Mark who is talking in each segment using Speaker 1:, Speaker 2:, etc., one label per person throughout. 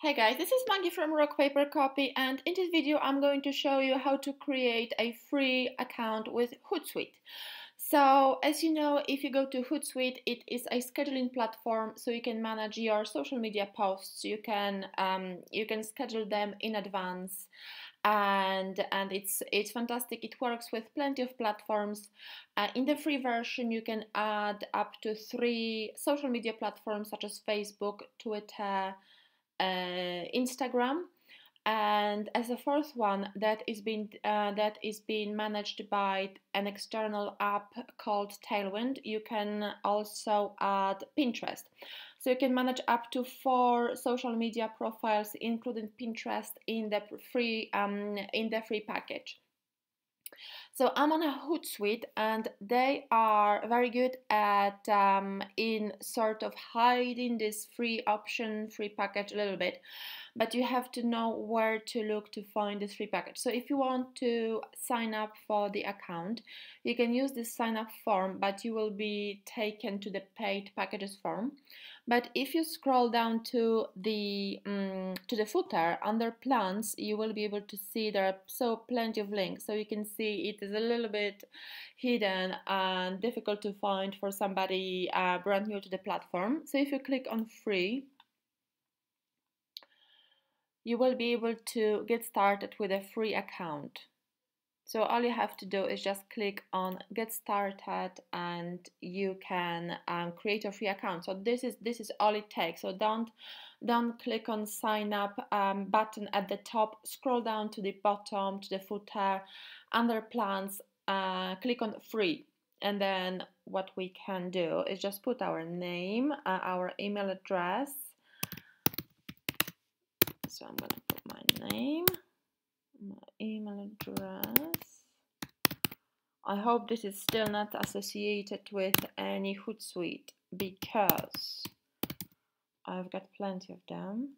Speaker 1: Hey guys, this is Maggie from Rock Paper Copy and in this video I'm going to show you how to create a free account with Hootsuite. So as you know, if you go to Hootsuite, it is a scheduling platform so you can manage your social media posts, you can um, you can schedule them in advance and and it's it's fantastic it works with plenty of platforms uh, in the free version you can add up to three social media platforms such as facebook twitter Instagram. And as a fourth one that is being uh, that is being managed by an external app called Tailwind you can also add Pinterest. So you can manage up to four social media profiles including Pinterest in the free um, in the free package so I'm on a Hootsuite, and they are very good at um, in sort of hiding this free option, free package a little bit. But you have to know where to look to find this free package. So if you want to sign up for the account, you can use this sign up form, but you will be taken to the paid packages form. But if you scroll down to the um, to the footer under plans, you will be able to see there are so plenty of links. So you can see it is a little bit hidden and difficult to find for somebody uh, brand new to the platform. So if you click on free, you will be able to get started with a free account. So all you have to do is just click on get started and you can um, create a free account. So this is this is all it takes. So don't don't click on sign up um, button at the top. Scroll down to the bottom to the footer under plans. Uh, click on free and then what we can do is just put our name, uh, our email address. So I'm gonna put my name my email address. I hope this is still not associated with any Hootsuite because I've got plenty of them.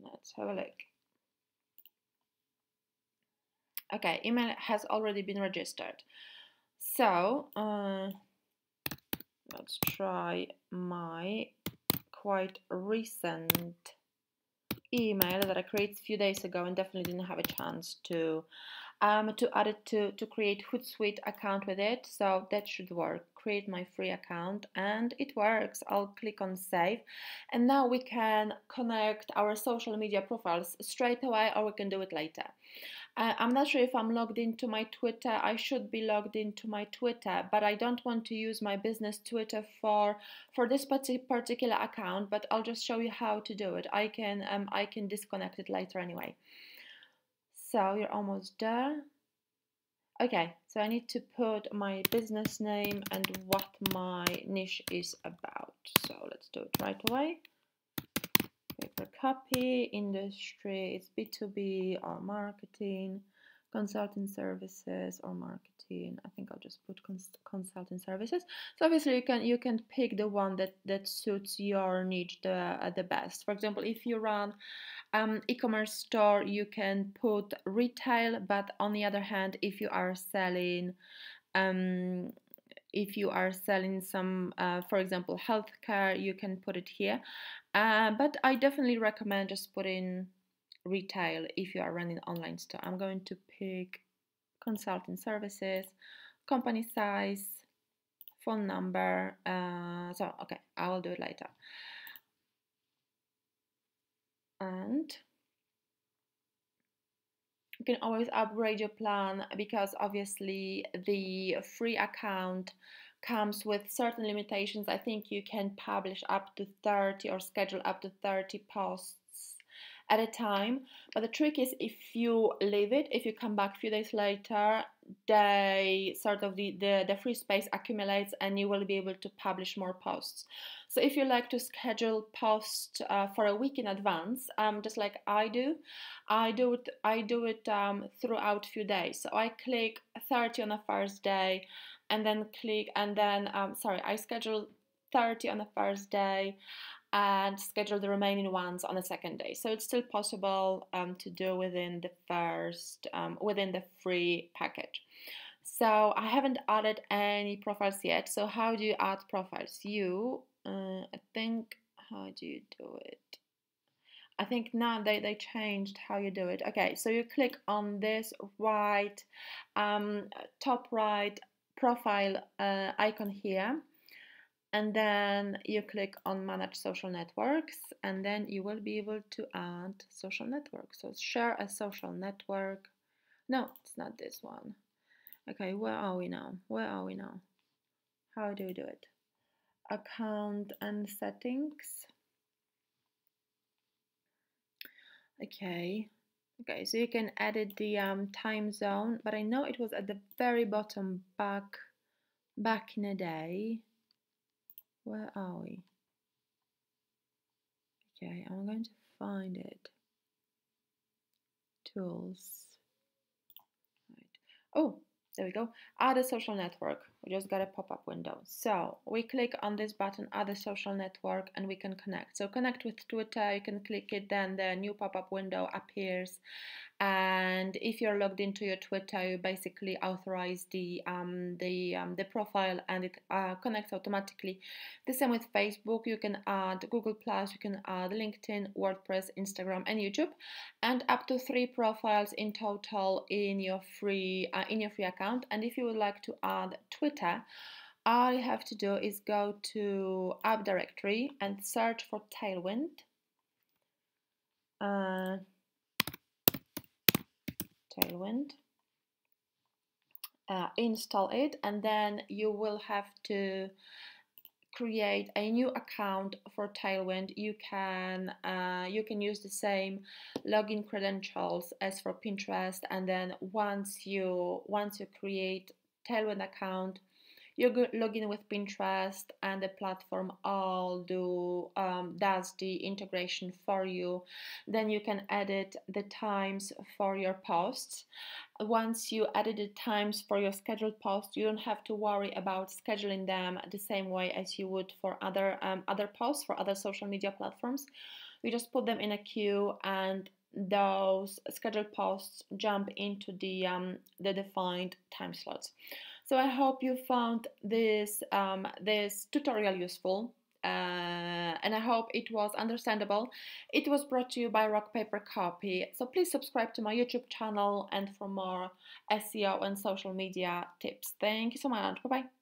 Speaker 1: Let's have a look. Okay, email has already been registered. So, uh, let's try my quite recent email that I created a few days ago and definitely didn't have a chance to um, to add it to, to create Hootsuite account with it. So that should work. Create my free account and it works. I'll click on save and now we can connect our social media profiles straight away or we can do it later. Uh, I'm not sure if I'm logged into my Twitter. I should be logged into my Twitter, but I don't want to use my business Twitter for for this particular account. But I'll just show you how to do it. I can um, I can disconnect it later anyway. So you're almost there. Okay, so I need to put my business name and what my niche is about. So let's do it right away paper copy, industry, it's B2B or marketing, consulting services or marketing. I think I'll just put cons consulting services. So obviously you can you can pick the one that that suits your niche the uh, the best. For example, if you run um, e-commerce store, you can put retail, but on the other hand, if you are selling um, if you are selling some, uh, for example, healthcare, you can put it here. Uh, but I definitely recommend just putting retail if you are running online store. I'm going to pick consulting services, company size, phone number. Uh, so, okay, I will do it later. And you can always upgrade your plan because obviously the free account comes with certain limitations. I think you can publish up to 30 or schedule up to 30 posts at a time. But the trick is if you leave it, if you come back a few days later, they sort of the, the, the free space accumulates and you will be able to publish more posts. So if you like to schedule posts uh, for a week in advance, um, just like I do, I do it I do it um, throughout few days. So I click 30 on the first day and then click and then um, sorry I schedule 30 on the first day and schedule the remaining ones on the second day. So it's still possible um, to do within the first, um, within the free package. So I haven't added any profiles yet. So how do you add profiles? You uh, I think how do you do it? I think now they, they changed how you do it. Okay, so you click on this right, um, top right profile uh, icon here, and then you click on manage social networks, and then you will be able to add social networks. So share a social network. No, it's not this one. Okay, where are we now? Where are we now? How do we do it? Account and settings. Okay, okay, so you can edit the um, time zone, but I know it was at the very bottom back, back in a day. Where are we? Okay, I'm going to find it. Tools. Right. Oh, there we go. Add a social network. We just got a pop-up window. So we click on this button, other social network, and we can connect. So connect with Twitter, you can click it, then the new pop-up window appears and if you're logged into your Twitter, you basically authorize the um, the um, the profile, and it uh, connects automatically. The same with Facebook. You can add Google Plus, you can add LinkedIn, WordPress, Instagram, and YouTube, and up to three profiles in total in your free uh, in your free account. And if you would like to add Twitter. All you have to do is go to app directory and search for Tailwind. Uh, Tailwind. Uh, install it and then you will have to create a new account for Tailwind. You can uh, you can use the same login credentials as for Pinterest, and then once you once you create Tailwind account, you log in with Pinterest and the platform all do um, does the integration for you. Then you can edit the times for your posts. Once you edit the times for your scheduled posts, you don't have to worry about scheduling them the same way as you would for other um, other posts for other social media platforms. You just put them in a queue and those scheduled posts jump into the um, the defined time slots. So I hope you found this, um, this tutorial useful. Uh, and I hope it was understandable. It was brought to you by Rock Paper Copy. So please subscribe to my YouTube channel and for more SEO and social media tips. Thank you so much. Bye bye.